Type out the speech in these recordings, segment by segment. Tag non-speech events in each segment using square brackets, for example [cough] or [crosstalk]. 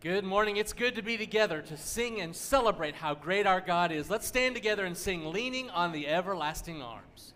Good morning. It's good to be together to sing and celebrate how great our God is. Let's stand together and sing Leaning on the Everlasting Arms.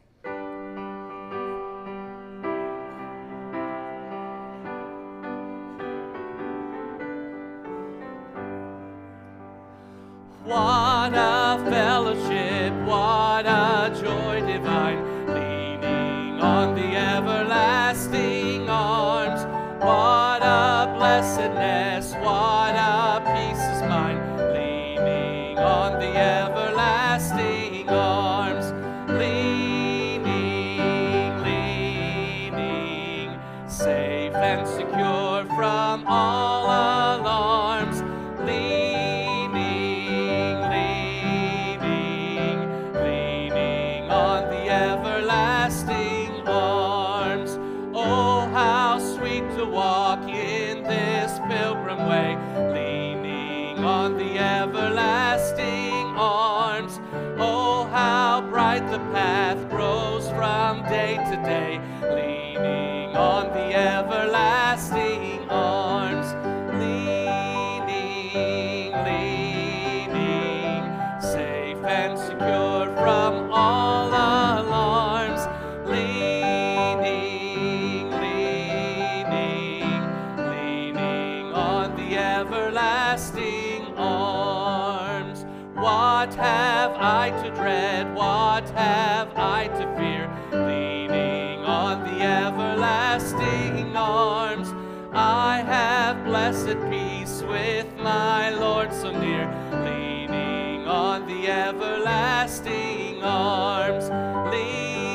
Peace with my Lord so near, leaning on the everlasting arms. Leaning,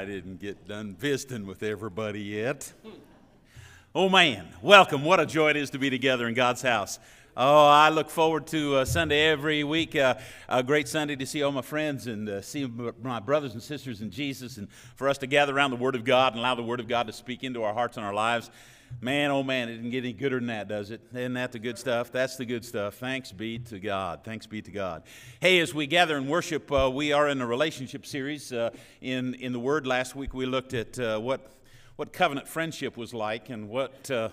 I didn't get done visiting with everybody yet. Oh man, welcome. What a joy it is to be together in God's house. Oh, I look forward to uh, Sunday every week. Uh, a great Sunday to see all my friends and uh, see my brothers and sisters in Jesus, and for us to gather around the Word of God and allow the Word of God to speak into our hearts and our lives. Man, oh man, it didn't get any gooder than that, does it? Isn't that the good stuff? That's the good stuff. Thanks be to God. Thanks be to God. Hey, as we gather and worship, uh, we are in a relationship series uh, in in the Word. Last week we looked at uh, what what covenant friendship was like and what uh,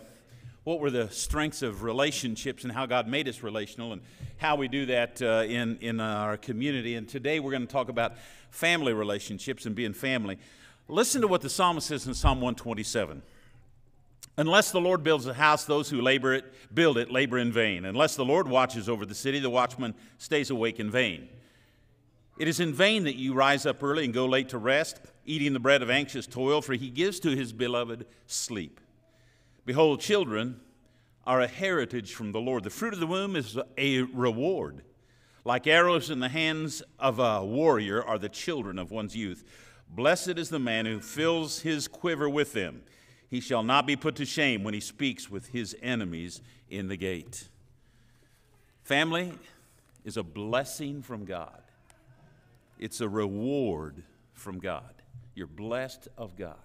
what were the strengths of relationships and how God made us relational and how we do that uh, in in our community. And today we're going to talk about family relationships and being family. Listen to what the psalmist says in Psalm 127. Unless the Lord builds a house, those who labor it, build it labor in vain. Unless the Lord watches over the city, the watchman stays awake in vain. It is in vain that you rise up early and go late to rest, eating the bread of anxious toil, for he gives to his beloved sleep. Behold, children are a heritage from the Lord. The fruit of the womb is a reward. Like arrows in the hands of a warrior are the children of one's youth. Blessed is the man who fills his quiver with them. He shall not be put to shame when he speaks with his enemies in the gate. Family is a blessing from God, it's a reward from God. You're blessed of God,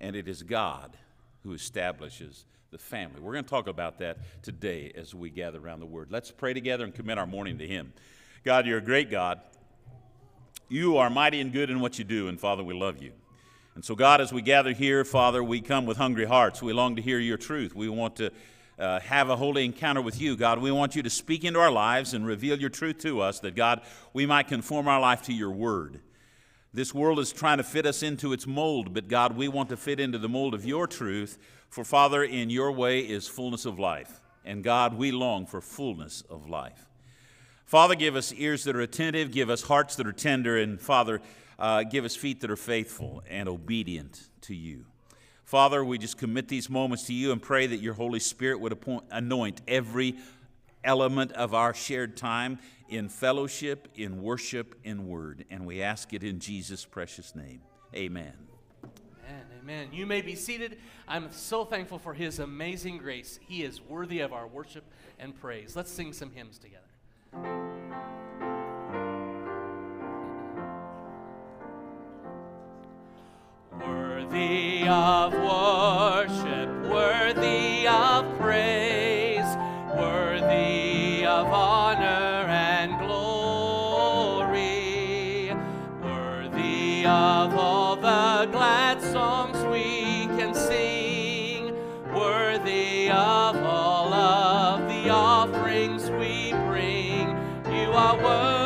and it is God who establishes the family. We're going to talk about that today as we gather around the Word. Let's pray together and commit our morning to Him. God, you're a great God. You are mighty and good in what you do, and Father, we love you. And so, God, as we gather here, Father, we come with hungry hearts. We long to hear your truth. We want to uh, have a holy encounter with you, God. We want you to speak into our lives and reveal your truth to us, that, God, we might conform our life to your word. This world is trying to fit us into its mold, but God, we want to fit into the mold of your truth. For, Father, in your way is fullness of life. And God, we long for fullness of life. Father, give us ears that are attentive, give us hearts that are tender, and Father, uh, give us feet that are faithful and obedient to you. Father, we just commit these moments to you and pray that your Holy Spirit would appoint, anoint every element of our shared time in fellowship, in worship, in word. And we ask it in Jesus' precious name. Amen. Amen. Amen. You may be seated. I'm so thankful for his amazing grace. He is worthy of our worship and praise. Let's sing some hymns together. Worthy of worship, worthy of praise, worthy of honor and glory, worthy of all the glad songs we can sing, worthy of all of the offerings we bring. You are worthy.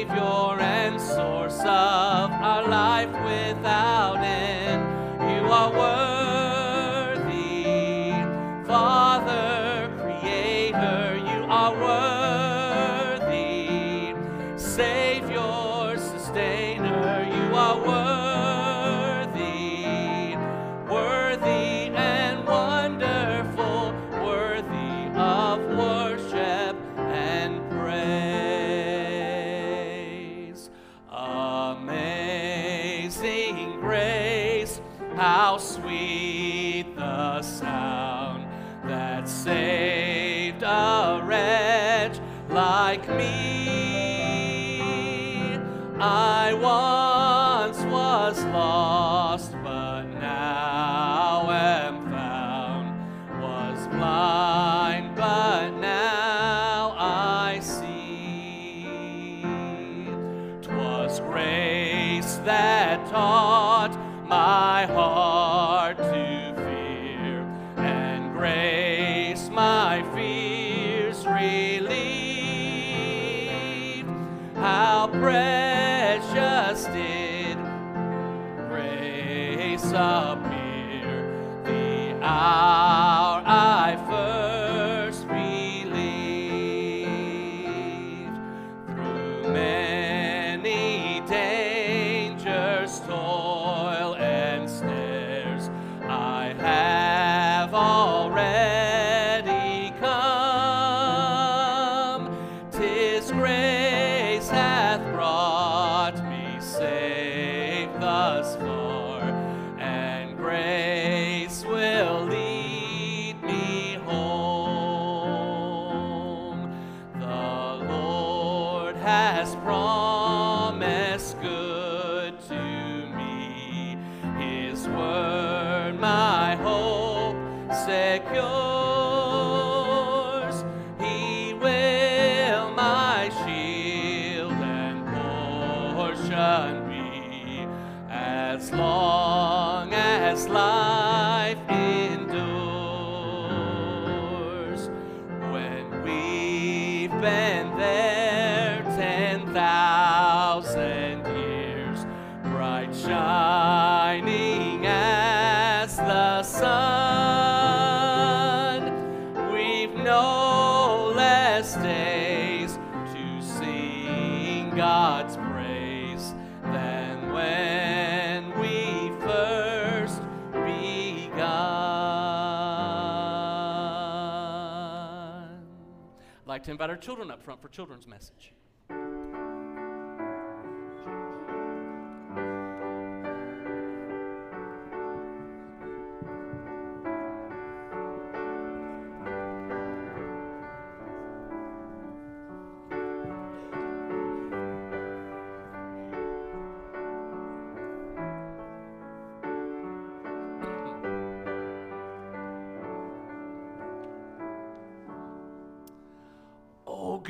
Savior and source of our life without end. children up front for children's message.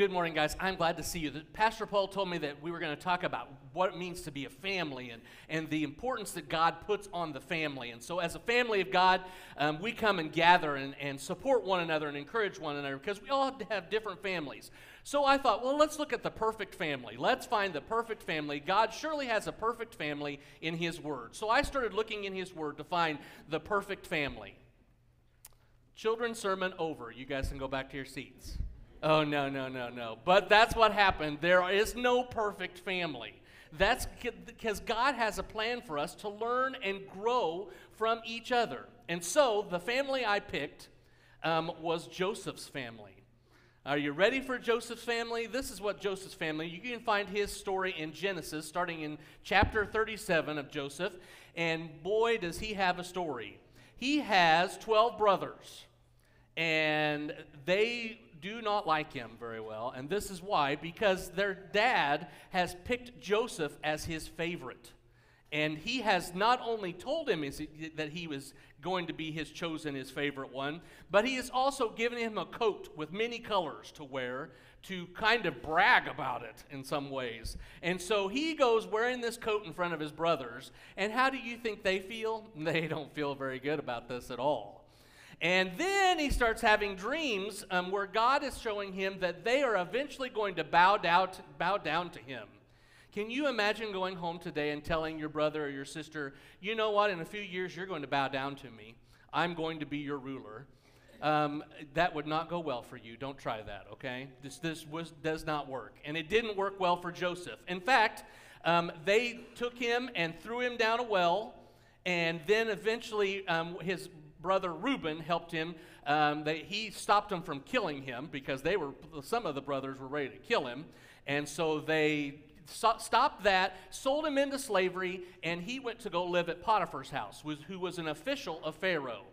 Good morning, guys. I'm glad to see you. The- Pastor Paul told me that we were going to talk about what it means to be a family and, and the importance that God puts on the family. And so, as a family of God, um, we come and gather and, and support one another and encourage one another because we all have different families. So, I thought, well, let's look at the perfect family. Let's find the perfect family. God surely has a perfect family in His Word. So, I started looking in His Word to find the perfect family. Children's sermon over. You guys can go back to your seats. Oh, no, no, no, no. But that's what happened. There is no perfect family. That's because God has a plan for us to learn and grow from each other. And so the family I picked um, was Joseph's family. Are you ready for Joseph's family? This is what Joseph's family, you can find his story in Genesis, starting in chapter 37 of Joseph. And boy, does he have a story. He has 12 brothers, and they do not like him very well, and this is why because their dad has picked Joseph as his favorite. And he has not only told him that he was going to be his chosen, his favorite one, but he has also given him a coat with many colors to wear to kind of brag about it in some ways. And so he goes wearing this coat in front of his brothers. And how do you think they feel? [laughs] They don't feel very good about this at all. And then he starts having dreams um, where God is showing him that they are eventually going to bow down, bow down to him. Can you imagine going home today and telling your brother or your sister, you know what, in a few years you're going to bow down to me? I'm going to be your ruler. Um, that would not go well for you. Don't try that, okay? This, this was, does not work. And it didn't work well for Joseph. In fact, um, they took him and threw him down a well, and then eventually um, his brother Reuben helped him. Um, they, he stopped them from killing him because they were some of the brothers were ready to kill him, and so they so, stopped that, sold him into slavery, and he went to go live at Potiphar's house, was, who was an official of Pharaoh.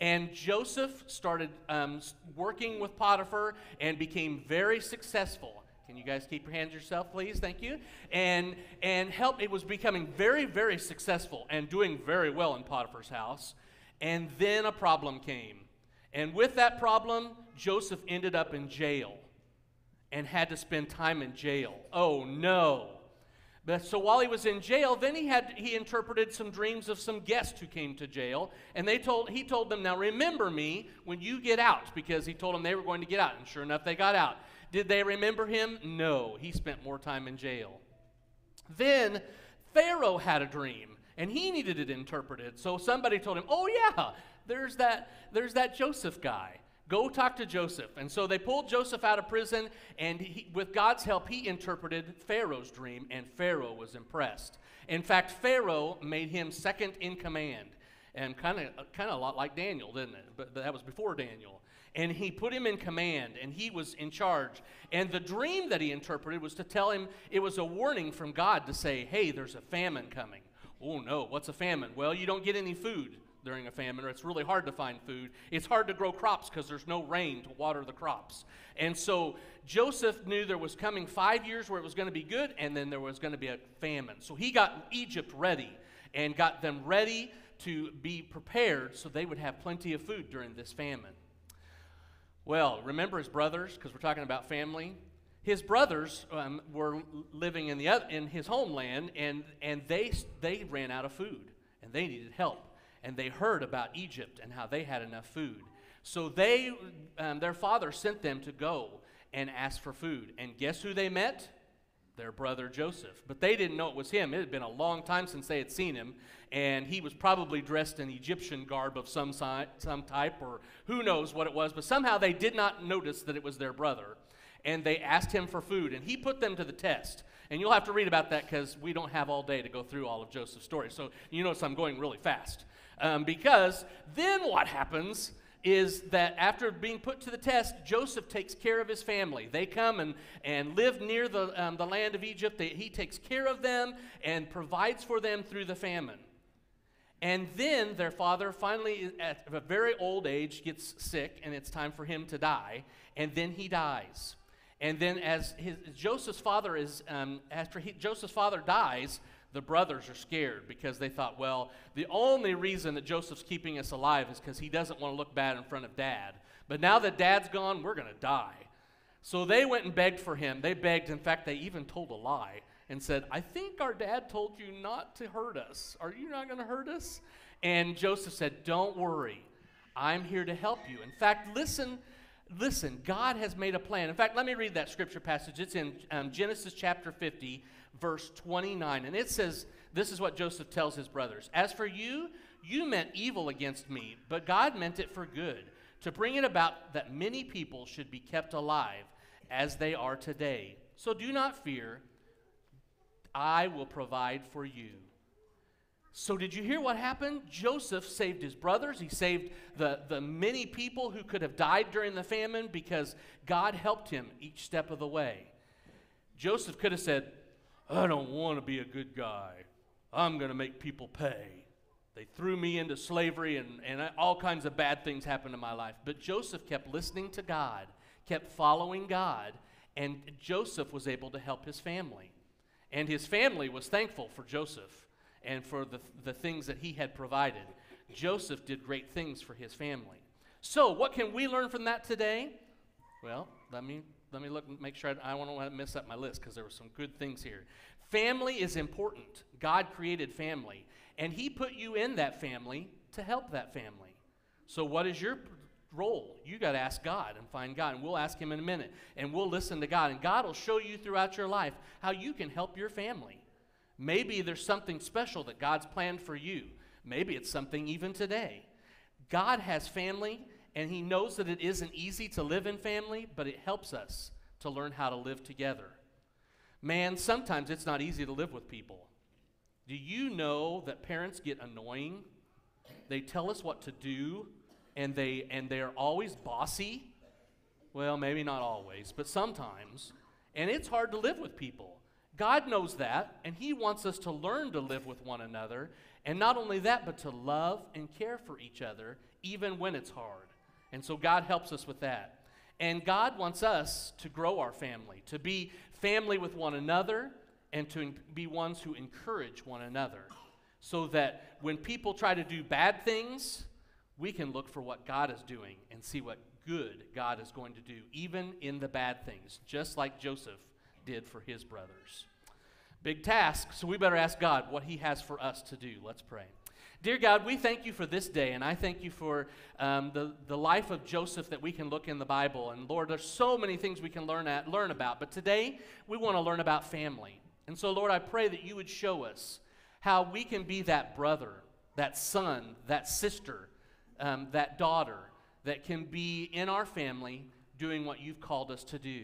And Joseph started um, working with Potiphar and became very successful. Can you guys keep your hands yourself, please? Thank you. And and help. It was becoming very, very successful and doing very well in Potiphar's house. And then a problem came. And with that problem, Joseph ended up in jail and had to spend time in jail. Oh no. But so while he was in jail, then he had he interpreted some dreams of some guests who came to jail, and they told he told them, "Now remember me when you get out," because he told them they were going to get out, and sure enough, they got out. Did they remember him? No. He spent more time in jail. Then Pharaoh had a dream, and he needed it interpreted. So somebody told him, "Oh yeah, there's that there's that Joseph guy. Go talk to Joseph." And so they pulled Joseph out of prison, and he, with God's help, he interpreted Pharaoh's dream, and Pharaoh was impressed. In fact, Pharaoh made him second in command, and kind of kind of a lot like Daniel, didn't it? But that was before Daniel and he put him in command and he was in charge and the dream that he interpreted was to tell him it was a warning from god to say hey there's a famine coming Oh no, what's a famine? Well, you don't get any food during a famine, or it's really hard to find food. It's hard to grow crops because there's no rain to water the crops. And so Joseph knew there was coming five years where it was going to be good, and then there was going to be a famine. So he got Egypt ready and got them ready to be prepared so they would have plenty of food during this famine. Well, remember his brothers, because we're talking about family. His brothers um, were living in, the other, in his homeland, and, and they, they ran out of food, and they needed help. And they heard about Egypt and how they had enough food. So they, um, their father sent them to go and ask for food. And guess who they met? Their brother Joseph. But they didn't know it was him. It had been a long time since they had seen him. And he was probably dressed in Egyptian garb of some, si- some type, or who knows what it was. But somehow they did not notice that it was their brother and they asked him for food, and he put them to the test. And you'll have to read about that because we don't have all day to go through all of Joseph's story. So you notice I'm going really fast. Um, because then what happens is that after being put to the test, Joseph takes care of his family. They come and, and live near the, um, the land of Egypt. They, he takes care of them and provides for them through the famine. And then their father finally, at a very old age, gets sick, and it's time for him to die. And then he dies. And then, as his, Joseph's father is, um, after he, Joseph's father dies, the brothers are scared because they thought, well, the only reason that Joseph's keeping us alive is because he doesn't want to look bad in front of dad. But now that dad's gone, we're going to die. So they went and begged for him. They begged. In fact, they even told a lie and said, I think our dad told you not to hurt us. Are you not going to hurt us? And Joseph said, Don't worry. I'm here to help you. In fact, listen, listen, God has made a plan. In fact, let me read that scripture passage. It's in um, Genesis chapter 50, verse 29. And it says, This is what Joseph tells his brothers As for you, you meant evil against me, but God meant it for good, to bring it about that many people should be kept alive as they are today. So do not fear. I will provide for you. So, did you hear what happened? Joseph saved his brothers. He saved the, the many people who could have died during the famine because God helped him each step of the way. Joseph could have said, I don't want to be a good guy. I'm going to make people pay. They threw me into slavery, and, and all kinds of bad things happened in my life. But Joseph kept listening to God, kept following God, and Joseph was able to help his family. And his family was thankful for Joseph and for the, the things that he had provided. Joseph did great things for his family. So, what can we learn from that today? Well, let me let me look and make sure I, I don't want to mess up my list because there were some good things here. Family is important. God created family, and He put you in that family to help that family. So, what is your role? You got to ask God and find God, and we'll ask Him in a minute, and we'll listen to God, and God will show you throughout your life how you can help your family. Maybe there's something special that God's planned for you. Maybe it's something even today. God has family, and He knows that it isn't easy to live in family, but it helps us to learn how to live together. Man, sometimes it's not easy to live with people. Do you know that parents get annoying? They tell us what to do, and they and they're always bossy. Well, maybe not always, but sometimes. And it's hard to live with people. God knows that, and He wants us to learn to live with one another. And not only that, but to love and care for each other, even when it's hard. And so God helps us with that. And God wants us to grow our family, to be family with one another, and to be ones who encourage one another. So that when people try to do bad things, we can look for what God is doing and see what good God is going to do, even in the bad things, just like Joseph did for his brothers. Big task, so we better ask God what He has for us to do. Let's pray. Dear God, we thank you for this day, and I thank you for um, the, the life of Joseph that we can look in the Bible. And Lord, there's so many things we can learn, at, learn about, but today we want to learn about family. And so, Lord, I pray that you would show us how we can be that brother, that son, that sister, um, that daughter that can be in our family doing what you've called us to do.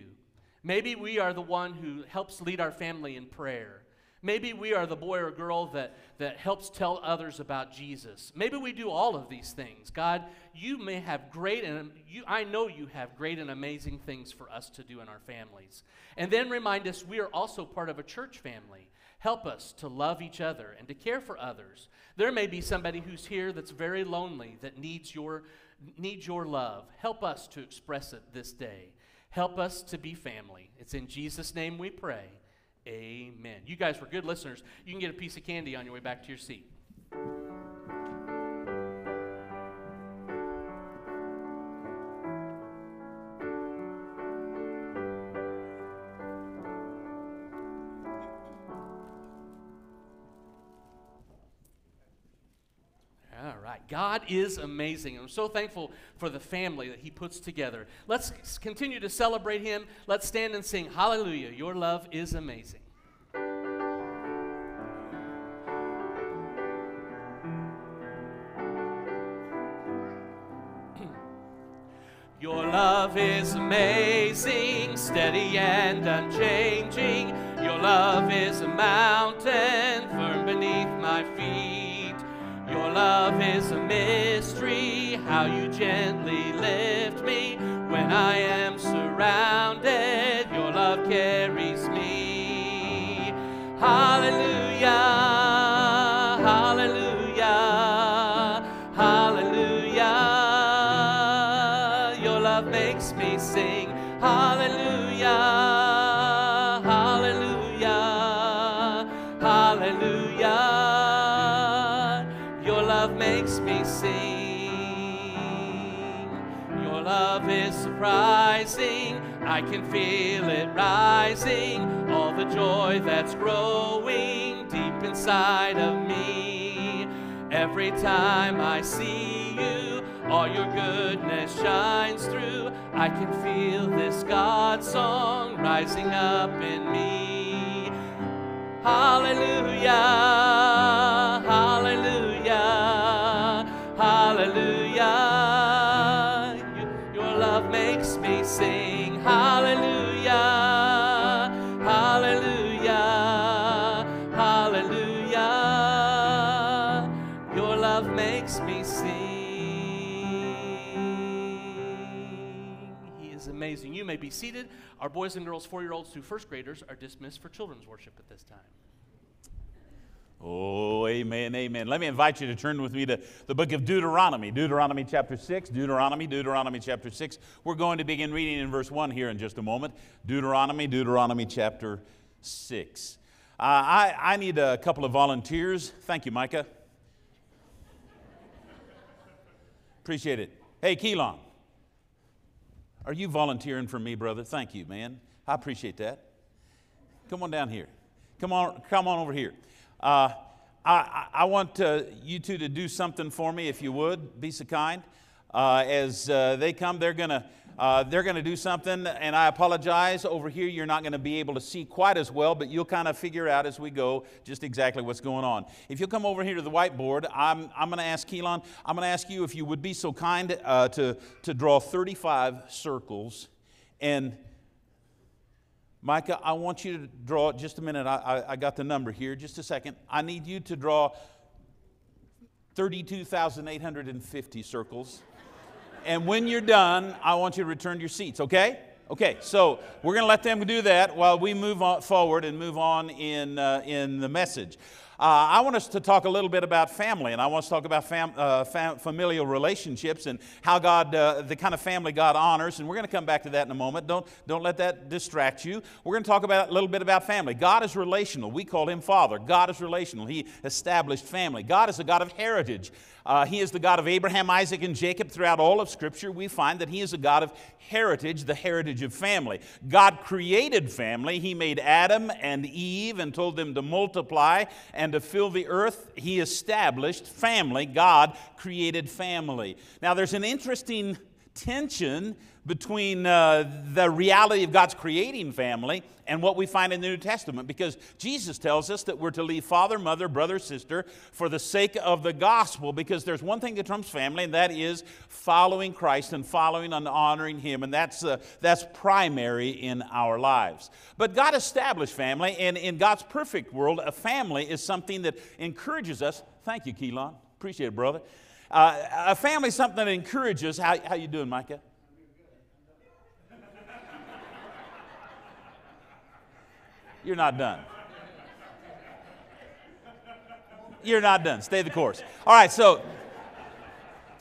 Maybe we are the one who helps lead our family in prayer. Maybe we are the boy or girl that, that helps tell others about Jesus. Maybe we do all of these things. God, you may have great, and you, I know you have great and amazing things for us to do in our families. And then remind us we are also part of a church family. Help us to love each other and to care for others. There may be somebody who's here that's very lonely that needs your, needs your love. Help us to express it this day. Help us to be family. It's in Jesus' name we pray. Amen. You guys were good listeners. You can get a piece of candy on your way back to your seat. God is amazing. I'm so thankful for the family that He puts together. Let's continue to celebrate Him. Let's stand and sing, Hallelujah, your love is amazing. [clears throat] Your love is amazing, steady and unchanging. Your love is a mountain firm beneath my feet. Your love is a mystery, how you gently lift me when I am surrounded. Your love carries surprising. I can feel it rising, all the joy that's growing deep inside of me. Every time I see you, all your goodness shines through. I can feel this God song rising up in me. Hallelujah, is amazing. You may be seated. Our boys and girls, four year olds through first graders, are dismissed for children's worship at this time. Oh, amen, amen. Let me invite you to turn with me to the book of Deuteronomy, Deuteronomy chapter 6, Deuteronomy, Deuteronomy chapter 6. We're going to begin reading in verse 1 here in just a moment. Deuteronomy, Deuteronomy chapter 6. Uh, I, I need a couple of volunteers. Thank you, Micah. Appreciate it. Hey, Keelan, are you volunteering for me, brother? Thank you, man. I appreciate that. Come on down here. Come on, come on over here. Uh, I, I, want uh, you two to do something for me, if you would. Be so kind. Uh, as uh, they come, they're gonna uh, they're gonna do something, and I apologize. Over here, you're not gonna be able to see quite as well, but you'll kind of figure out as we go just exactly what's going on. If you'll come over here to the whiteboard, I'm I'm gonna ask Keelan. I'm gonna ask you if you would be so kind uh, to to draw 35 circles and Micah, I want you to draw, just a minute, I, I, I, got the number here, just a second. I need you to draw 32,850 circles. And when you're done, I want you to return to your seats, okay? Okay, so we're going to let them do that while we move forward and move on in, uh, in the message. Uh, I want us to talk a little bit about family, and I want us to talk about fam, uh, fam, familial relationships and how God, uh, the kind of family God honors. And we're going to come back to that in a moment. Don't, don't let that distract you. We're going to talk about a little bit about family. God is relational. We call him Father. God is relational. He established family. God is a God of heritage. Uh, he is the God of Abraham, Isaac, and Jacob. Throughout all of Scripture, we find that He is a God of heritage, the heritage of family. God created family. He made Adam and Eve and told them to multiply and to fill the earth. He established family. God created family. Now, there's an interesting tension between uh, the reality of God's creating family and what we find in the New Testament because Jesus tells us that we're to leave father, mother, brother, sister for the sake of the gospel because there's one thing that trumps family and that is following Christ and following and honoring Him and that's, uh, that's primary in our lives. But God established family and in God's perfect world, a family is something that encourages us. Thank you, Keelan. Appreciate it, brother. Uh, a family is something that encourages. How, how you doing, Micah? You're not done. You're not done. Stay the course. All right, so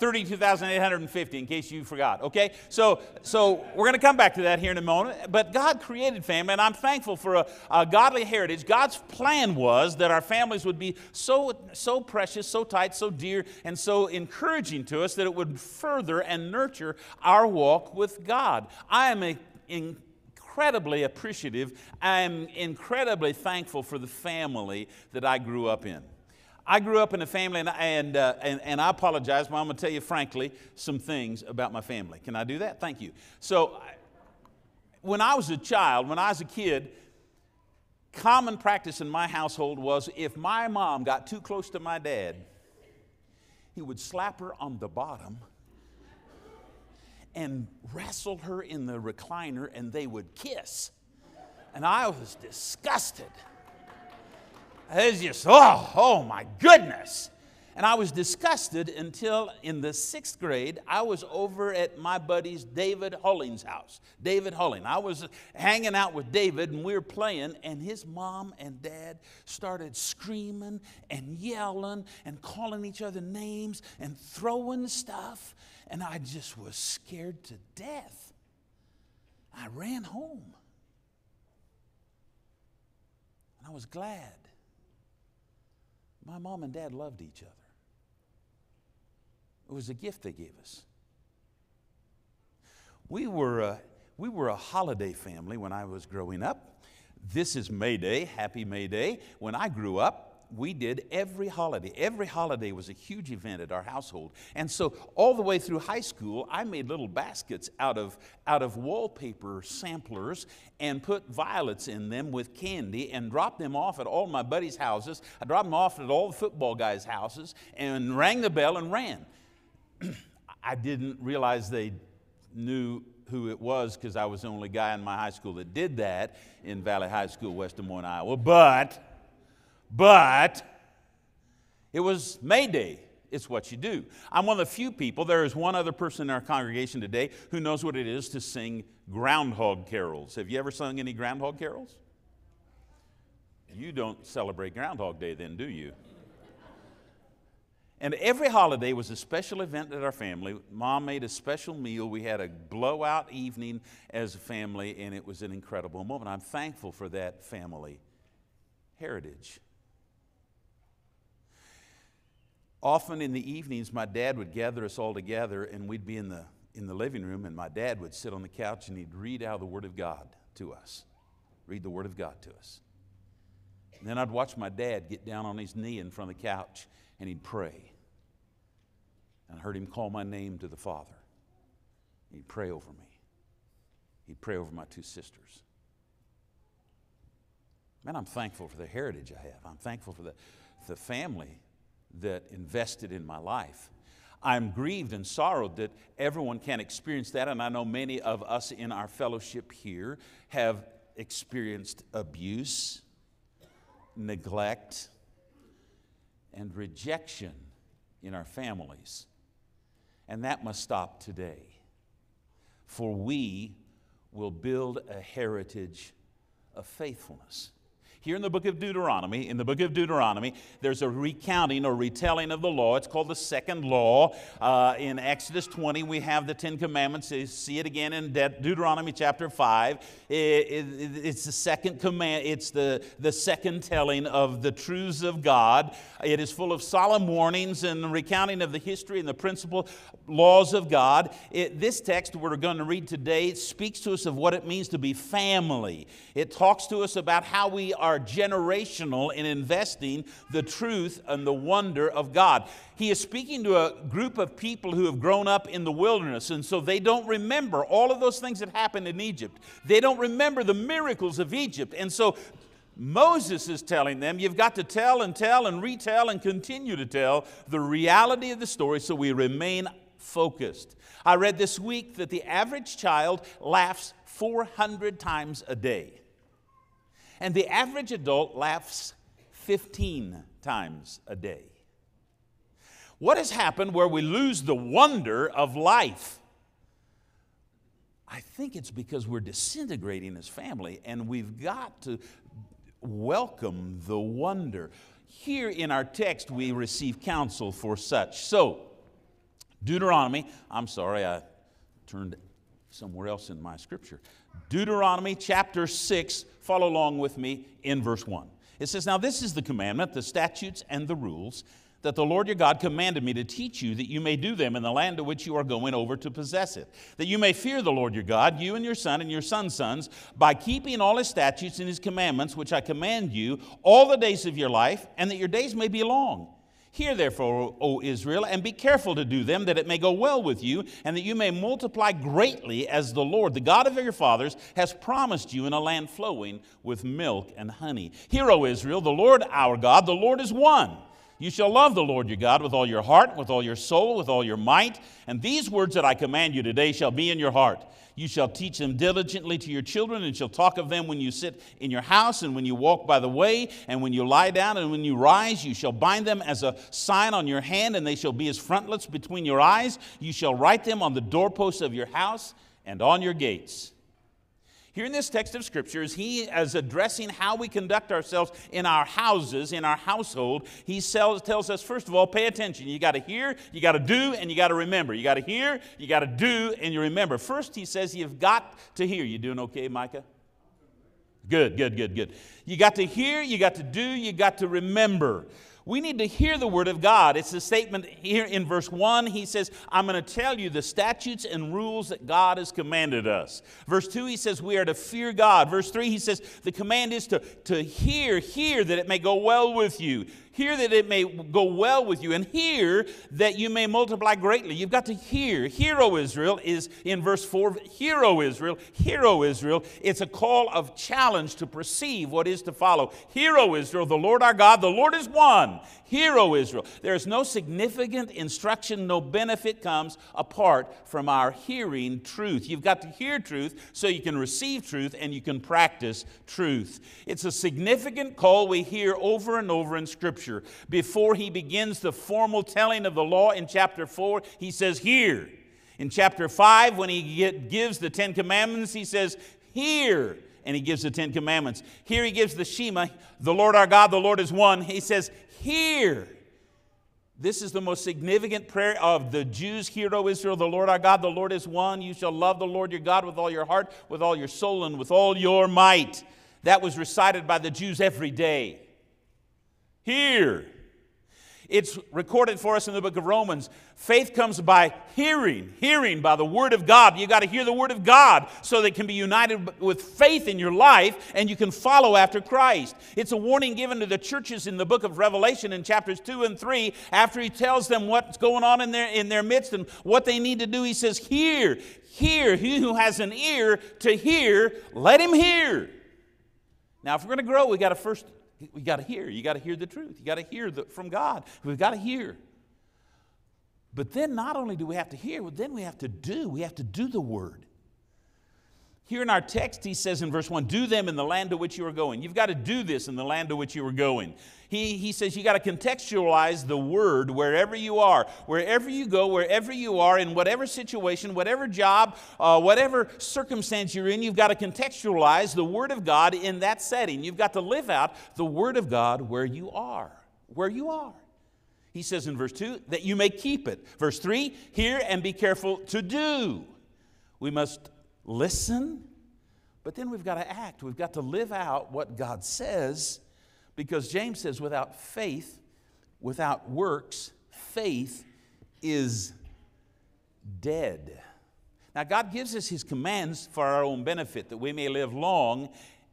32,850 in case you forgot. Okay? So so we're going to come back to that here in a moment, but God created family and I'm thankful for a, a, godly heritage. God's plan was that our families would be so so precious, so tight, so dear and so encouraging to us that it would further and nurture our walk with God. I am a in, incredibly appreciative. I'm incredibly thankful for the family that I grew up in. I grew up in a family, and, and, uh, and, and, I apologize, but I'm going to tell you frankly some things about my family. Can I do that? Thank you. So, when I was a child, when I was a kid, common practice in my household was if my mom got too close to my dad, he would slap her on the bottom and wrestle her in the recliner and they would kiss. And I was disgusted. It was just, oh, oh my goodness. And I was disgusted until in the sixth grade, I was over at my buddy's David Hulling's house. David Hulling. I was hanging out with David and we were playing, and his mom and dad started screaming and yelling and calling each other names and throwing stuff. And I just was scared to death. I ran home. And I was glad. My mom and dad loved each other. It was a gift they gave us. we were, a, we were a holiday family when I was growing up. This is May Day, happy May Day. When I grew up, we did every holiday. Every holiday was a huge event at our household. And so all the way through high school, I made little baskets out of, out of wallpaper samplers and put violets in them with candy and dropped them off at all my buddies' houses. I dropped them off at all the football guys' houses and rang the bell and ran. [clears throat] I didn't realize they knew who it was because I was the only guy in my high school that did that in Valley High School, West Des Moines, Iowa. But but it was May Day. It's what you do. I'm one of the few people, there is one other person in our congregation today who knows what it is to sing groundhog carols. Have you ever sung any groundhog carols? You don't celebrate Groundhog Day then, do you? And every holiday was a special event at our family. Mom made a special meal. We had a blowout evening as a family, and it was an incredible moment. I'm thankful for that family heritage. Often in the evenings, my dad would gather us all together and we'd be in the, in the living room, and my dad would sit on the couch and he'd read out the Word of God to us. Read the Word of God to us. And then I'd watch my dad get down on his knee in front of the couch and he'd pray. And I heard him call my name to the Father. He'd pray over me. He'd pray over my two sisters. Man, I'm thankful for the heritage I have. I'm thankful for the, the family that invested in my life. I'm grieved and sorrowed that everyone can't experience that, and I know many of us in our fellowship here have experienced abuse, neglect, and rejection in our families. And that must stop today. For we will build a heritage of faithfulness. Here in the book of Deuteronomy, in the book of Deuteronomy, there's a recounting or retelling of the law. It's called the second law. Uh, in Exodus 20, we have the Ten Commandments. You see it again in De- Deuteronomy chapter 5. It, it, it's the second command, it's the, the second telling of the truths of God. It is full of solemn warnings and recounting of the history and the principal laws of God. It, this text we're going to read today speaks to us of what it means to be family. It talks to us about how we are generational in investing the truth and the wonder of God. He is speaking to a group of people who have grown up in the wilderness, and so they don't remember all of those things that happened in Egypt. They don't remember the miracles of Egypt. And so Moses is telling them, you've got to tell and tell and retell and continue to tell the reality of the story so we remain focused. I read this week that the average child laughs 400 times a day, and the average adult laughs 15 times a day. What has happened where we lose the wonder of life? I think it's because we're disintegrating as family and we've got to welcome the wonder. Here in our text, we receive counsel for such. So, Deuteronomy, I'm sorry, I turned somewhere else in my scripture. Deuteronomy chapter 6, follow along with me in verse 1. It says, Now this is the commandment, the statutes, and the rules that the Lord your God commanded me to teach you that you may do them in the land to which you are going over to possess it. That you may fear the Lord your God, you and your son and your son's sons, by keeping all his statutes and his commandments, which I command you, all the days of your life, and that your days may be long. Hear therefore, O Israel, and be careful to do them, that it may go well with you, and that you may multiply greatly, as the Lord, the God of your fathers, has promised you in a land flowing with milk and honey. Hear, O Israel, the Lord our God, the Lord is one. You shall love the Lord your God with all your heart, with all your soul, with all your might. And these words that I command you today shall be in your heart. You shall teach them diligently to your children, and shall talk of them when you sit in your house, and when you walk by the way, and when you lie down, and when you rise. You shall bind them as a sign on your hand, and they shall be as frontlets between your eyes. You shall write them on the doorposts of your house and on your gates. Here in this text of Scripture, as he is addressing how we conduct ourselves in our houses, in our household, he tells us, first of all, pay attention. You got to hear, you got to do, and you got to remember. You got to hear, you got to do, and you remember. First, he says you've got to hear. You doing okay, Micah? Good, good, good, good. You got to hear, you got to do, you got to remember. We need to hear the word of God. It's a statement here in verse 1. He says, I'm going to tell you the statutes and rules that God has commanded us. Verse 2, he says, We are to fear God. Verse 3, he says, The command is to, to hear, hear that it may go well with you. Hear that it may go well with you, and hear that you may multiply greatly. You've got to hear. Hear, O Israel, is in verse 4. Hear, O Israel. Hear, O Israel. It's a call of challenge to perceive what is to follow. Hear, O Israel, the Lord our God, the Lord is one. Hear, O Israel. There is no significant instruction, no benefit comes apart from our hearing truth. You've got to hear truth so you can receive truth and you can practice truth. It's a significant call we hear over and over in Scripture. Before he begins the formal telling of the law in chapter 4, he says, Hear. In chapter 5, when he gives the Ten Commandments, he says, Hear and he gives the Ten Commandments. Here he gives the Shema, the Lord our God, the Lord is one. He says, Hear. This is the most significant prayer of the Jews. Hear, O Israel, the Lord our God, the Lord is one. You shall love the Lord your God with all your heart, with all your soul, and with all your might. That was recited by the Jews every day. Hear. It's recorded for us in the book of Romans. Faith comes by hearing, hearing by the Word of God. You got to hear the Word of God so that it can be united with faith in your life and you can follow after Christ. It's a warning given to the churches in the book of Revelation in chapters 2 and 3. After he tells them what's going on in their, in their midst and what they need to do, he says, Hear, hear. He who has an ear to hear, let him hear. Now, if we're going to grow, we got to first we got to hear. You got to hear the truth. You got to hear the, from God. We've got to hear. But then not only do we have to hear, but then we have to do. We have to do the word. Here in our text, he says in verse 1 Do them in the land to which you are going. You've got to do this in the land to which you are going. He, he says you got to contextualize the word wherever you are. Wherever you go, wherever you are, in whatever situation, whatever job, uh, whatever circumstance you're in, you've got to contextualize the word of God in that setting. You've got to live out the word of God where you are. Where you are. He says in verse 2 that you may keep it. Verse 3 hear and be careful to do. We must listen, but then we've got to act. We've got to live out what God says because James says, without faith, without works, faith is dead. Now, God gives us His commands for our own benefit, that we may live long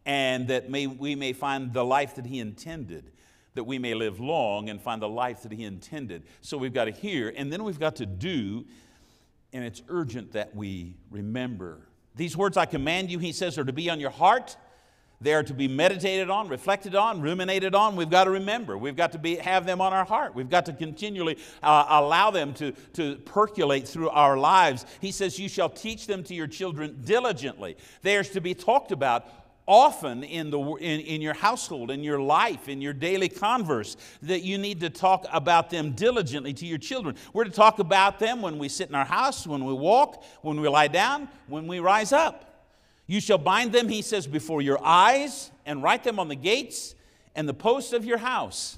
and that may, we may find the life that He intended. That we may live long and find the life that He intended. So we've got to hear, and then we've got to do, and it's urgent that we remember these words I command you, he says, are to be on your heart. They are to be meditated on, reflected on, ruminated on. We've got to remember. We've got to be, have them on our heart. We've got to continually uh, allow them to, to percolate through our lives. He says, You shall teach them to your children diligently. They are to be talked about often in, the, in, in your household, in your life, in your daily converse, that you need to talk about them diligently to your children. We're to talk about them when we sit in our house, when we walk, when we lie down, when we rise up. You shall bind them, he says, before your eyes and write them on the gates and the posts of your house.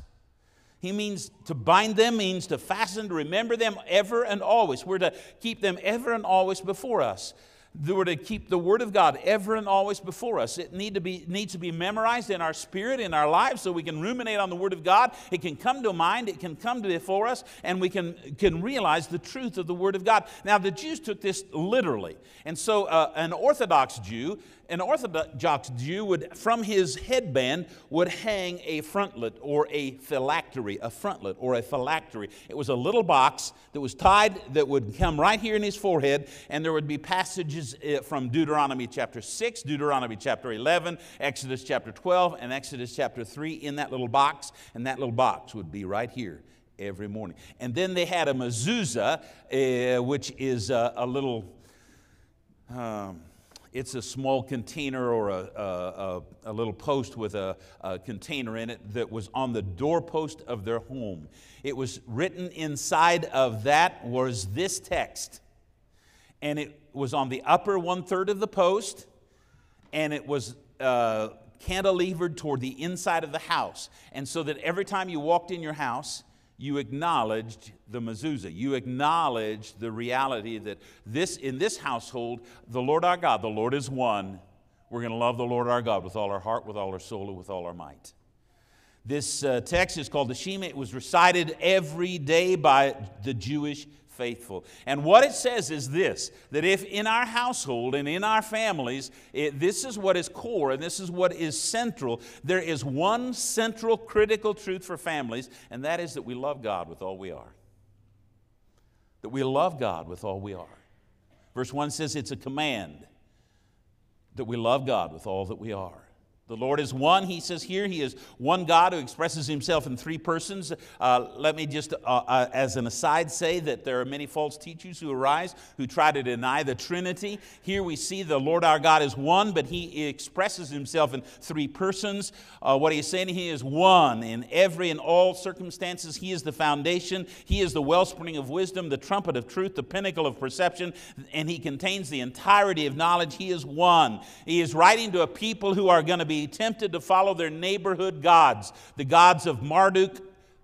He means to bind them, means to fasten, to remember them ever and always. We're to keep them ever and always before us we're to keep the Word of God ever and always before us. It need to be, needs to be memorized in our spirit, in our lives, so we can ruminate on the Word of God. It can come to mind, it can come before us, and we can, can realize the truth of the Word of God. Now, the Jews took this literally. And so, uh, an Orthodox Jew an Orthodox Jew would, from his headband, would hang a frontlet or a phylactery, a frontlet or a phylactery. It was a little box that was tied that would come right here in his forehead, and there would be passages eh, from Deuteronomy chapter 6, Deuteronomy chapter 11, Exodus chapter 12, and Exodus chapter 3 in that little box, and that little box would be right here every morning. And then they had a mezuzah, uh, which is a, a little. Um, it's a small container or a, a, a little post with a, a, container in it that was on the doorpost of their home. It was written inside of that was this text. And it was on the upper one third of the post, and it was uh, cantilevered toward the inside of the house. And so that every time you walked in your house, you acknowledged the mezuzah. You acknowledged the reality that this, in this household, the Lord our God, the Lord is one. We're going to love the Lord our God with all our heart, with all our soul, and with all our might. This uh, text is called the Shema. It was recited every day by the Jewish faithful. And what it says is this that if in our household and in our families, it, this is what is core and this is what is central, there is one central critical truth for families, and that is that we love God with all we are. That we love God with all we are. Verse 1 says it's a command that we love God with all that we are. The Lord is one, he says here. He is one God who expresses himself in three persons. Uh, let me just, uh, uh, as an aside, say that there are many false teachers who arise who try to deny the Trinity. Here we see the Lord our God is one, but he expresses himself in three persons. Uh, what he's saying, he is one in every and all circumstances. He is the foundation, he is the wellspring of wisdom, the trumpet of truth, the pinnacle of perception, and he contains the entirety of knowledge. He is one. He is writing to a people who are going to be tempted to follow their neighborhood gods, the gods of Marduk,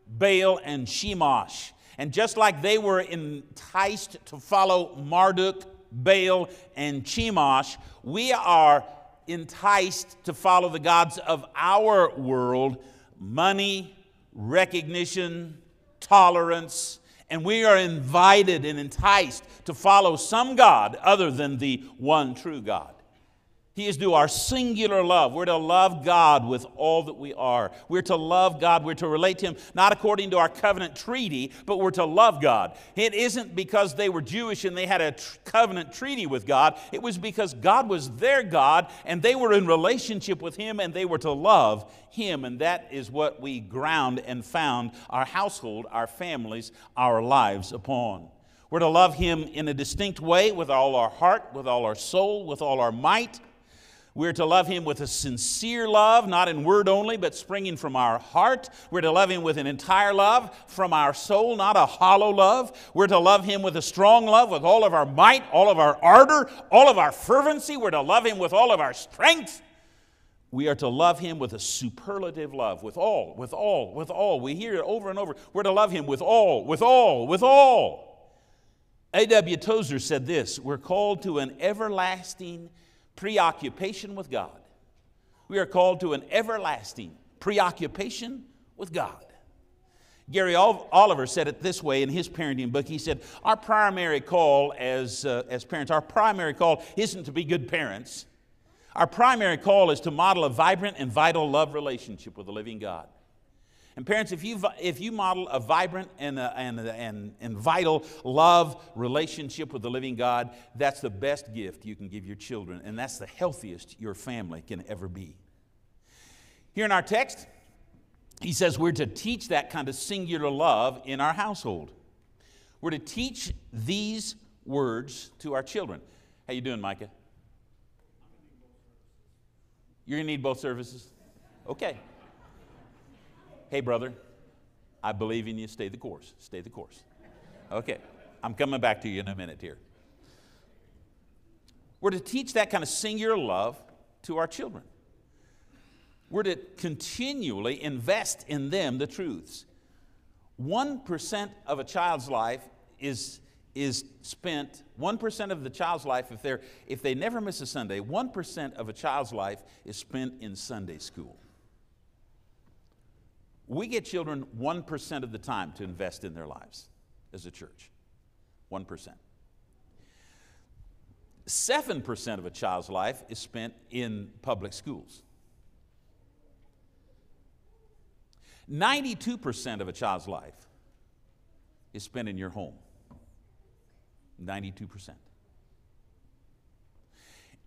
Baal, and Chemosh. And just like they were enticed to follow Marduk, Baal, and Chemosh, we are enticed to follow the gods of our world money, recognition, tolerance, and we are invited and enticed to follow some God other than the one true God. He is to our singular love. We're to love God with all that we are. We're to love God. We're to relate to Him not according to our covenant treaty, but we're to love God. It isn't because they were Jewish and they had a tr- covenant treaty with God. It was because God was their God and they were in relationship with Him and they were to love Him. And that is what we ground and found our household, our families, our lives upon. We're to love Him in a distinct way with all our heart, with all our soul, with all our might. We're to love Him with a sincere love, not in word only, but springing from our heart. We're to love Him with an entire love from our soul, not a hollow love. We're to love Him with a strong love, with all of our might, all of our ardor, all of our fervency. We're to love Him with all of our strength. We are to love Him with a superlative love, with all, with all, with all. We hear it over and over. We're to love Him with all, with all, with all. A.W. Tozer said this We're called to an everlasting preoccupation with God. We are called to an everlasting preoccupation with God. Gary Oliver said it this way in his parenting book. He said, Our primary call as, uh, as parents, our primary call isn't to be good parents. Our primary call is to model a vibrant and vital love relationship with the living God. And parents, if you, if you model a vibrant and, a, and, and, and vital love relationship with the living God, that's the best gift you can give your children, and that's the healthiest your family can ever be. Here in our text, he says we're to teach that kind of singular love in our household. We're to teach these words to our children. How you doing, Micah? You're to need both services? Okay. Hey, brother, I believe in you. Stay the course. Stay the course. Okay, I'm coming back to you in a minute here. We're to teach that kind of singular love to our children. We're to continually invest in them the truths. 1% of a child's life is, is spent, 1% of the child's life, if, they're, if they never miss a Sunday, 1% of a child's life is spent in Sunday school. We get children 1% of the time to invest in their lives as a church. 1%. 7% of a child's life is spent in public schools. 92% of a child's life is spent in your home. 92%.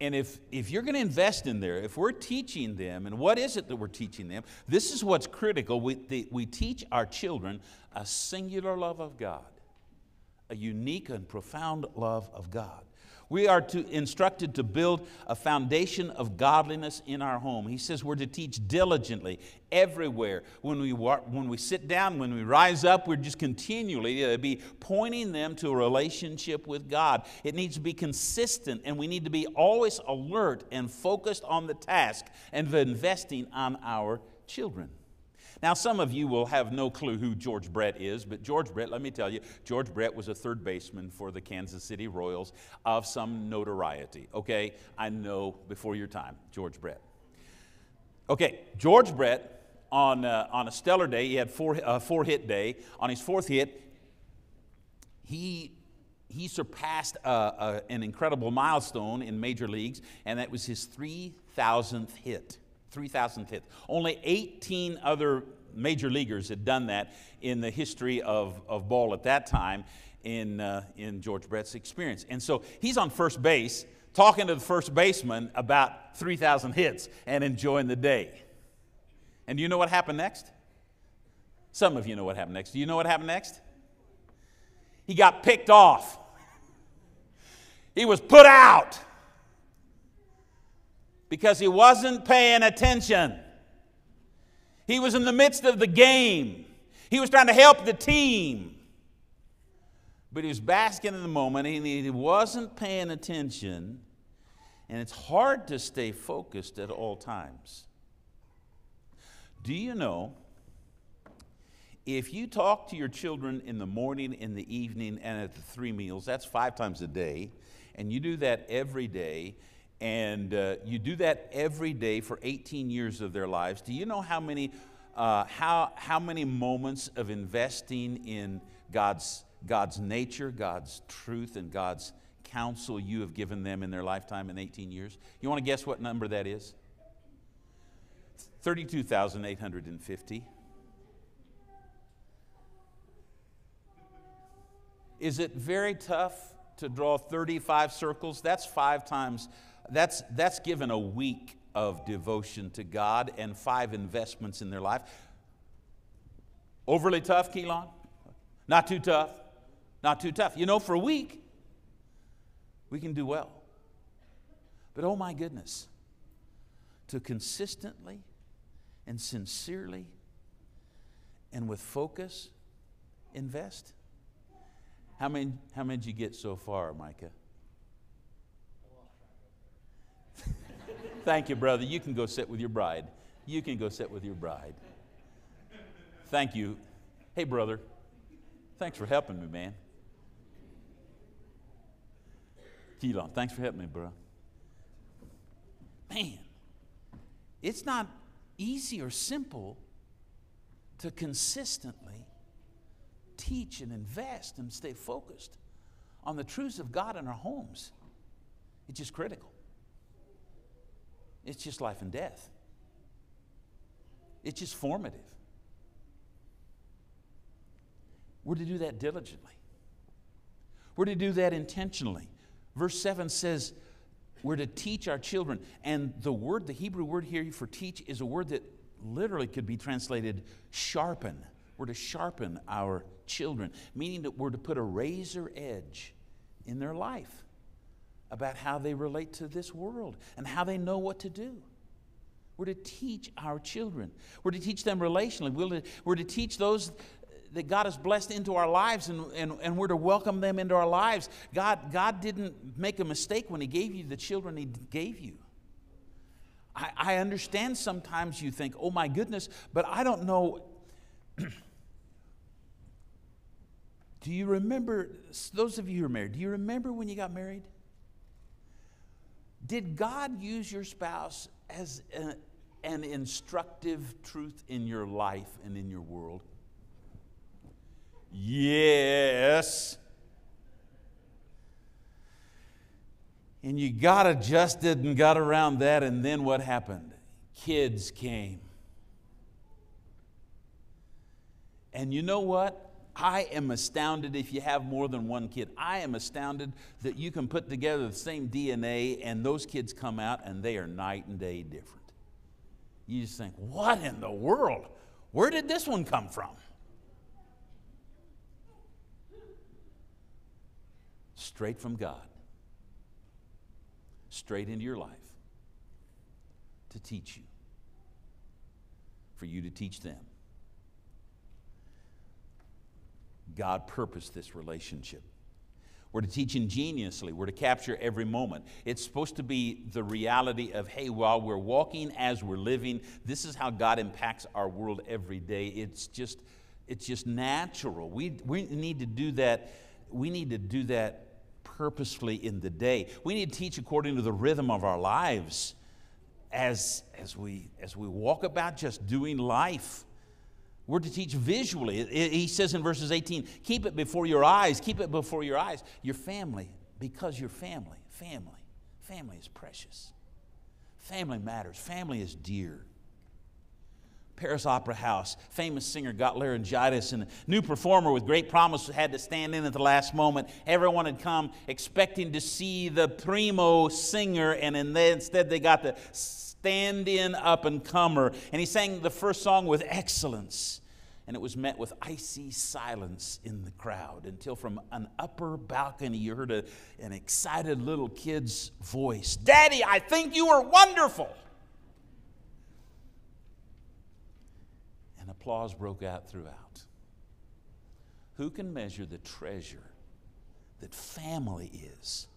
And if, if you're going to invest in there, if we're teaching them, and what is it that we're teaching them? This is what's critical. We, the, we teach our children a singular love of God, a unique and profound love of God. We are to, instructed to build a foundation of godliness in our home. He says we're to teach diligently everywhere. When we, when we sit down, when we rise up, we're just continually to be pointing them to a relationship with God. It needs to be consistent, and we need to be always alert and focused on the task and investing on our children. Now, some of you will have no clue who George Brett is, but George Brett, let me tell you, George Brett was a third baseman for the Kansas City Royals of some notoriety. Okay, I know before your time, George Brett. Okay, George Brett on, uh, on a stellar day. He had four, uh, four hit day. On his fourth hit, he, he surpassed uh, uh, an incredible milestone in major leagues, and that was his 3,000th hit. 3,000th hit. Only 18 other major leaguers had done that in the history of, of ball at that time in, uh, in George Brett's experience. And so he's on first base talking to the first baseman about 3,000 hits and enjoying the day. And do you know what happened next? Some of you know what happened next. Do you know what happened next? He got picked off. He was put out because he wasn't paying attention. He was in the midst of the game. He was trying to help the team. But he was basking in the moment and he wasn't paying attention. And it's hard to stay focused at all times. Do you know if you talk to your children in the morning, in the evening, and at the three meals, that's five times a day, and you do that every day, and uh, you do that every day for 18 years of their lives, do you know how many, uh, how, how many moments of investing in God's, God's nature, God's truth, and God's counsel you have given them in their lifetime in 18 years? You want to guess what number that is? 32,850. Is it very tough to draw 35 circles? That's five times, that's, that's given a week of devotion to God and five investments in their life. Overly tough, Keelan? Not too tough? Not too tough. You know, for a week, we can do well. But oh my goodness, to consistently and sincerely and with focus invest? How many, how many did you get so far, Micah? Thank you, brother. You can go sit with your bride. You can go sit with your bride. Thank you. Hey, brother. Thanks for helping me, man. Keelan, thanks for helping me, bro. Man, it's not easy or simple to consistently teach and invest and stay focused on the truths of God in our homes. It's just critical. It's just life and death. It's just formative. We're to do that diligently. We're to do that intentionally. Verse 7 says, we're to teach our children. And the word, the Hebrew word here for teach, is a word that literally could be translated sharpen. We're to sharpen our children, meaning that we're to put a razor edge in their life about how they relate to this world and how they know what to do. We're to teach our children. We're to teach them relationally. We're to, we're to teach those that God has blessed into our lives and, and, and we're to welcome them into our lives. God, God didn't make a mistake when He gave you the children He gave you. I, I understand sometimes you think, oh my goodness, but I don't know. [clears throat] do you remember, those of you who are married, do you remember when you got married? Did God use your spouse as a, an instructive truth in your life and in your world? Yes. And you got adjusted and got around that, and then what happened? Kids came. And you know what? I am astounded if you have more than one kid. I am astounded that you can put together the same DNA and those kids come out and they are night and day different. You just think, what in the world? Where did this one come from? straight from God, straight into your life to teach you, for you to teach them. God purposed this relationship. We're to teach ingeniously. We're to capture every moment. It's supposed to be the reality of, hey, while we're walking as we're living, this is how God impacts our world every day. It's just, it's just natural. We, we need to do that. We need to do that purposefully in the day. We need to teach according to the rhythm of our lives. as, as, we, as we walk about just doing life, we're to teach visually. He says in verses 18, keep it before your eyes, keep it before your eyes. Your family, because your family, family, family is precious. Family matters, family is dear. Paris Opera House. Famous singer got laryngitis, and a new performer with great promise had to stand in at the last moment. Everyone had come expecting to see the primo singer, and instead they got the stand in up and comer. And he sang the first song with excellence. And it was met with icy silence in the crowd until from an upper balcony you heard a, an excited little kid's voice Daddy, I think you are wonderful. And applause broke out throughout. Who can measure the treasure that family is?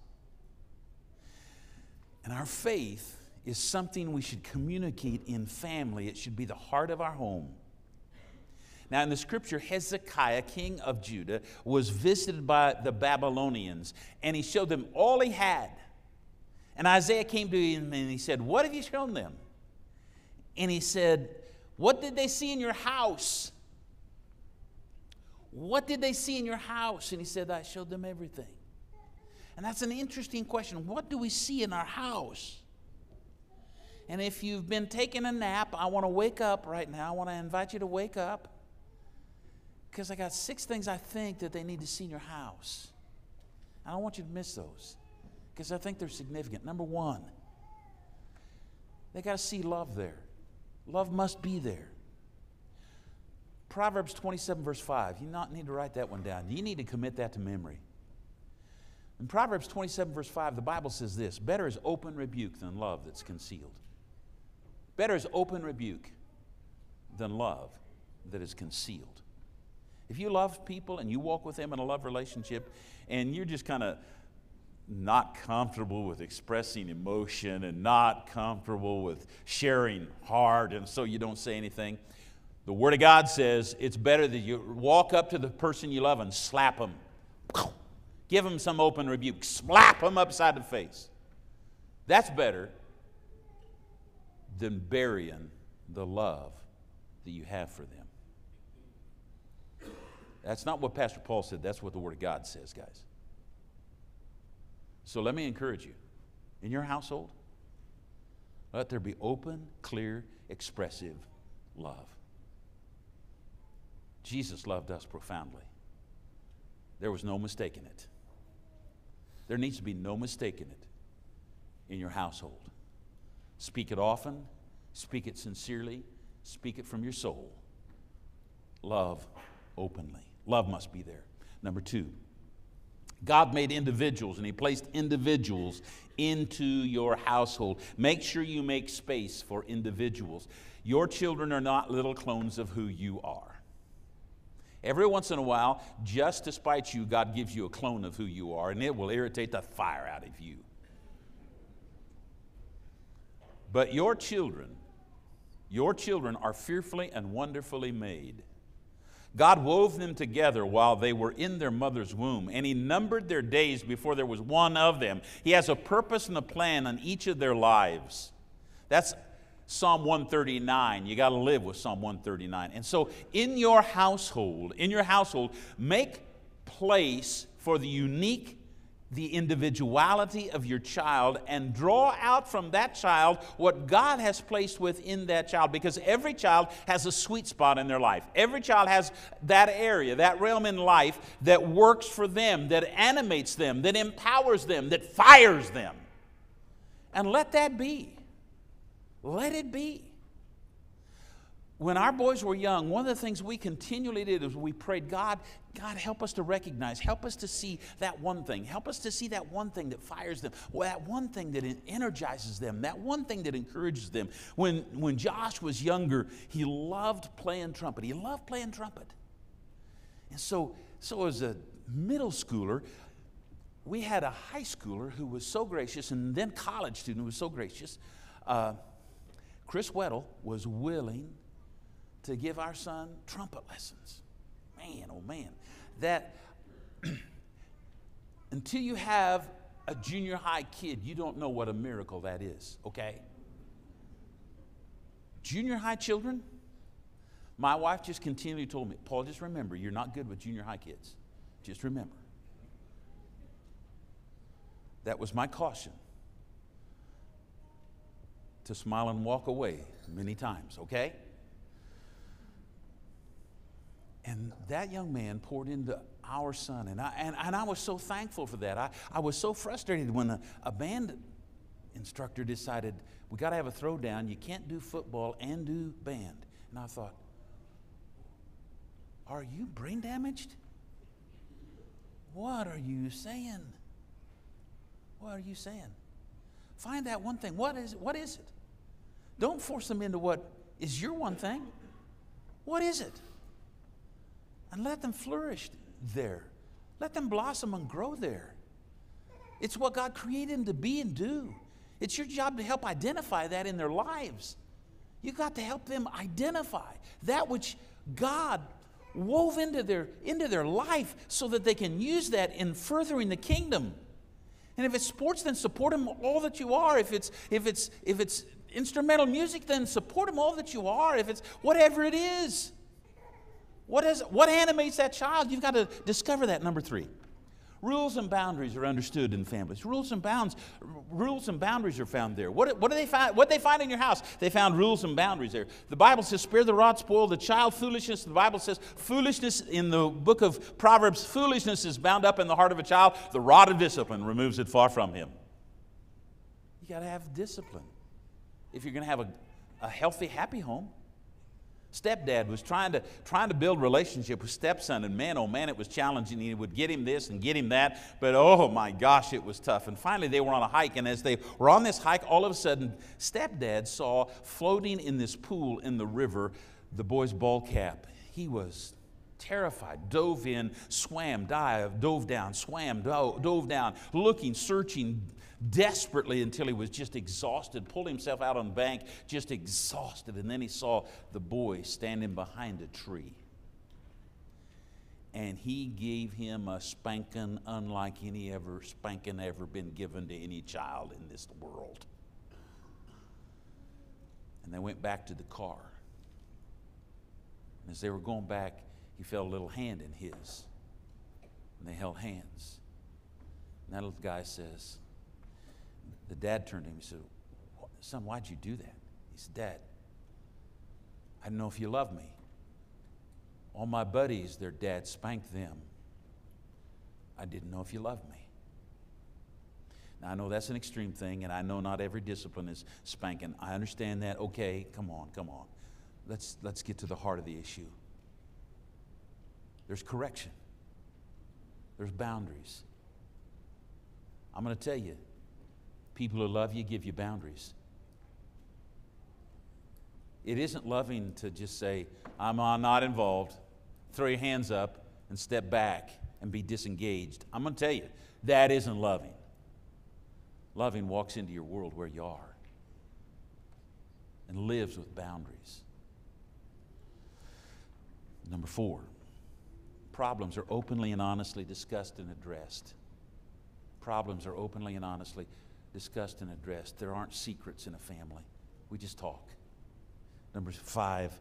And our faith is something we should communicate in family. It should be the heart of our home. Now, in the scripture, Hezekiah, king of Judah, was visited by the Babylonians, and he showed them all he had. And Isaiah came to him and he said, What have you shown them? And he said, what did they see in your house? What did they see in your house? And he said, I showed them everything. And that's an interesting question. What do we see in our house? And if you've been taking a nap, I want to wake up right now. I want to invite you to wake up because I got six things I think that they need to see in your house. I don't want you to miss those because I think they're significant. Number one, they got to see love there. Love must be there. Proverbs 27, verse 5. You not need to write that one down. You need to commit that to memory. In Proverbs 27, verse 5, the Bible says this Better is open rebuke than love that's concealed. Better is open rebuke than love that is concealed. If you love people and you walk with them in a love relationship and you're just kind of not comfortable with expressing emotion and not comfortable with sharing hard, and so you don't say anything. The Word of God says it's better that you walk up to the person you love and slap them. Give them some open rebuke. Slap them upside the face. That's better than burying the love that you have for them. That's not what Pastor Paul said, that's what the Word of God says, guys. So let me encourage you in your household, let there be open, clear, expressive love. Jesus loved us profoundly. There was no mistake in it. There needs to be no mistake in it in your household. Speak it often, speak it sincerely, speak it from your soul. Love openly. Love must be there. Number two, God made individuals and He placed individuals into your household. Make sure you make space for individuals. Your children are not little clones of who you are. Every once in a while, just to spite you, God gives you a clone of who you are, and it will irritate the fire out of you. But your children, your children are fearfully and wonderfully made. God wove them together while they were in their mother's womb, and He numbered their days before there was one of them. He has a purpose and a plan on each of their lives. That's Psalm 139. You got to live with Psalm 139. And so, in your household, in your household, make place for the unique the individuality of your child and draw out from that child what God has placed within that child because every child has a sweet spot in their life. Every child has that area, that realm in life that works for them, that animates them, that empowers them, that fires them. And let that be. Let it be when our boys were young, one of the things we continually did is we prayed, God, God, help us to recognize, help us to see that one thing, help us to see that one thing that fires them, that one thing that energizes them, that one thing that encourages them. When, when Josh was younger, he loved playing trumpet. He loved playing trumpet. And so, so as a middle schooler, we had a high schooler who was so gracious, and then college student who was so gracious. Uh, Chris Weddle was willing to give our son trumpet lessons. Man, oh man, that [clears throat] until you have a junior high kid, you don't know what a miracle that is, okay? junior high children, my wife just continually told me, Paul, just remember, you're not good with junior high kids. Just remember. That was my caution to smile and walk away many times, okay? And that young man poured into our son, and I, and, and I was so thankful for that. I, I was so frustrated when a, a band instructor decided, we got to have a throwdown. You can't do football and do band. And I thought, are you brain damaged? What are you saying? What are you saying? Find that one thing. What is it? What is it? Don't force them into what is your one thing. What is it? And let them flourish there. Let them blossom and grow there. It's what God created them to be and do. It's your job to help identify that in their lives. You've got to help them identify that which God wove into their, into their life so that they can use that in furthering the kingdom. And if it's sports, then support them all that you are. If it's, if it's, if it's instrumental music, then support them all that you are. If it's whatever it is. What, is, what animates that child? You've got to discover that, number three. Rules and boundaries are understood in families. Rules and bounds, rules and boundaries are found there. What, what do they find? What they find in your house? They found rules and boundaries there. The Bible says, "Spare the rod, spoil the child." Foolishness. The Bible says, foolishness in the book of Proverbs. Foolishness is bound up in the heart of a child. The rod of discipline removes it far from him. You got to have discipline if you're going to have a, a healthy, happy home. Stepdad was trying to, trying to build relationship with stepson, and man, oh man, it was challenging. He would get him this and get him that, but oh my gosh, it was tough. And finally, they were on a hike, and as they were on this hike, all of a sudden, stepdad saw floating in this pool in the river the boy's ball cap. He was terrified, dove in, swam, dived, dove down, swam, dove, dove down, looking, searching, desperately until he was just exhausted, pulled himself out on the bank, just exhausted. And then he saw the boy standing behind a tree. And he gave him a spanking unlike any ever spanking ever been given to any child in this world. And they went back to the car. And as they were going back, he felt a little hand in his. And they held hands. And that little guy says, the dad turned to him and said, Son, why'd you do that? He said, Dad, I didn't know if you loved me. All my buddies, their dad spanked them. I didn't know if you loved me. Now, I know that's an extreme thing, and I know not every discipline is spanking. I understand that. Okay, come on, come on. Let's, let's get to the heart of the issue. There's correction, there's boundaries. I'm going to tell you, People who love you give you boundaries. It isn't loving to just say, I'm not involved, throw your hands up, and step back and be disengaged. I'm going to tell you, that isn't loving. Loving walks into your world where you are and lives with boundaries. Number four, problems are openly and honestly discussed and addressed. Problems are openly and honestly discussed and addressed. There aren't secrets in a family. We just talk. Number five,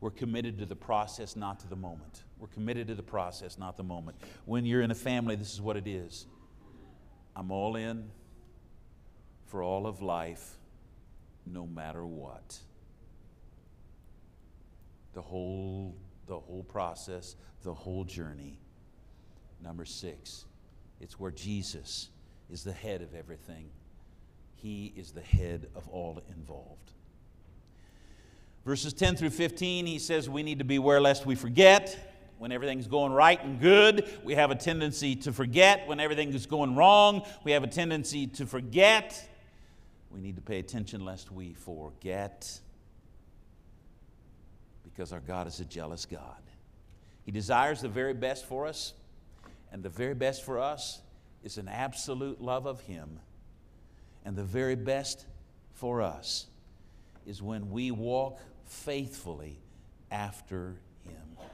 we're committed to the process, not to the moment. We're committed to the process, not the moment. When you're in a family, this is what it is I'm all in for all of life, no matter what. The whole, the whole process, the whole journey. Number six, it's where Jesus is the head of everything he is the head of all involved. Verses 10 through 15, he says we need to beware lest we forget. When everything's going right and good, we have a tendency to forget. When everything is going wrong, we have a tendency to forget. We need to pay attention lest we forget because our God is a jealous God. He desires the very best for us, and the very best for us is an absolute love of Him and the very best for us is when we walk faithfully after Him.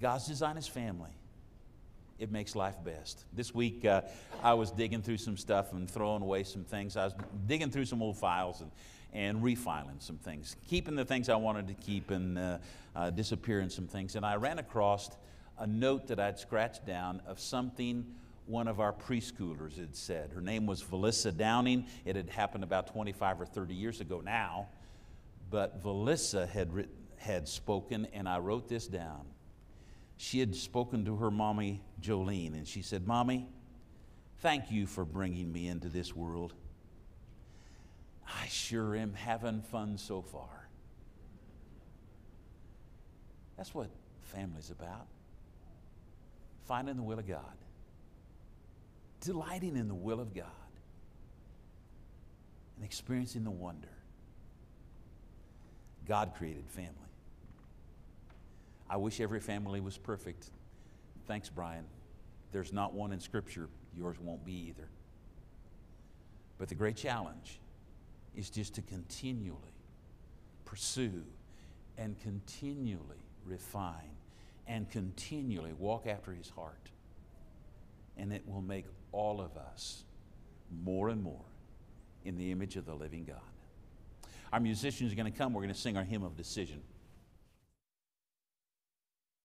God's design is family. It makes life best. This week, uh, I was digging through some stuff and throwing away some things. I was digging through some old files, and, and refiling some things, keeping the things I wanted to keep and uh, uh, disappearing some things. And I ran across a note that I'd scratched down of something one of our preschoolers had said. Her name was Valissa Downing. It had happened about 25 or 30 years ago now, but Valissa had, written, had spoken, and I wrote this down. She had spoken to her mommy, Jolene, and she said, Mommy, thank you for bringing me into this world. I sure am having fun so far. That's what family's about finding the will of God, delighting in the will of God, and experiencing the wonder. God created family. I wish every family was perfect. Thanks, Brian. There's not one in Scripture. Yours won't be either. But the great challenge is just to continually pursue and continually refine and continually walk after his heart. And it will make all of us more and more in the image of the living God. Our musicians are going to come. We're going to sing our hymn of decision.